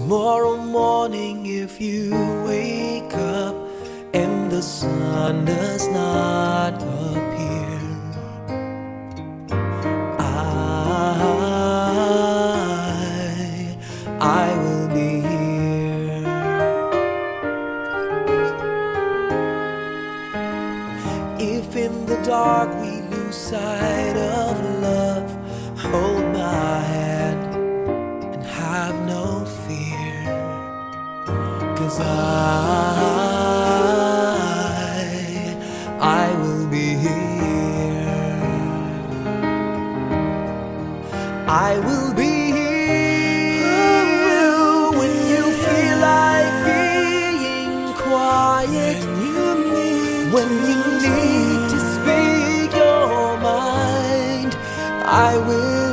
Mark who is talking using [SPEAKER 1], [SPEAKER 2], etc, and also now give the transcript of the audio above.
[SPEAKER 1] Tomorrow morning, if you wake up and the sun does not appear, I, I will be here. If in the dark we lose sight Cause I, I will be here. I will be here when you feel like being quiet. When you need to speak your mind, I will.